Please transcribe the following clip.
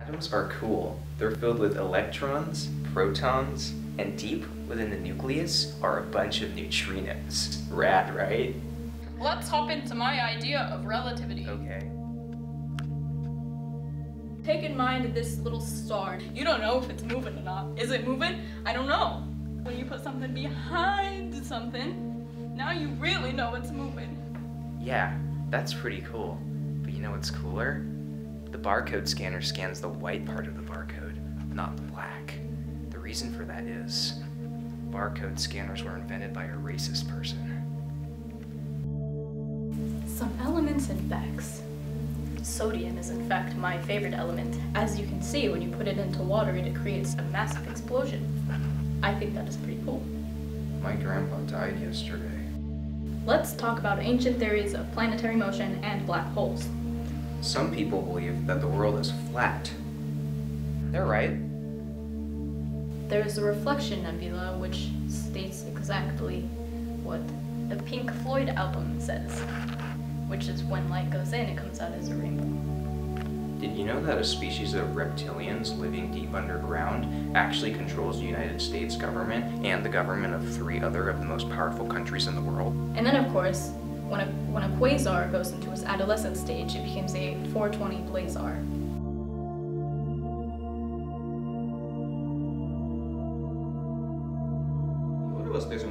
Atoms are cool. They're filled with electrons, protons, and deep within the nucleus are a bunch of neutrinos. Rad, right? Let's hop into my idea of relativity. Okay. Take in mind this little star. You don't know if it's moving or not. Is it moving? I don't know. When you put something behind something, now you really know it's moving. Yeah, that's pretty cool. But you know what's cooler? The barcode scanner scans the white part of the barcode, not the black. The reason for that is barcode scanners were invented by a racist person. Some elements and facts. Sodium is in fact my favorite element. As you can see, when you put it into water, it creates a massive explosion. I think that is pretty cool. My grandpa died yesterday. Let's talk about ancient theories of planetary motion and black holes. Some people believe that the world is flat. They're right. There is a Reflection Nebula, which states exactly what the Pink Floyd album says, which is when light goes in, it comes out as a rainbow. Did you know that a species of reptilians living deep underground actually controls the United States government and the government of three other of the most powerful countries in the world? And then, of course, when a, when a quasar goes into its adolescent stage, it becomes a 420 blazar. What was this?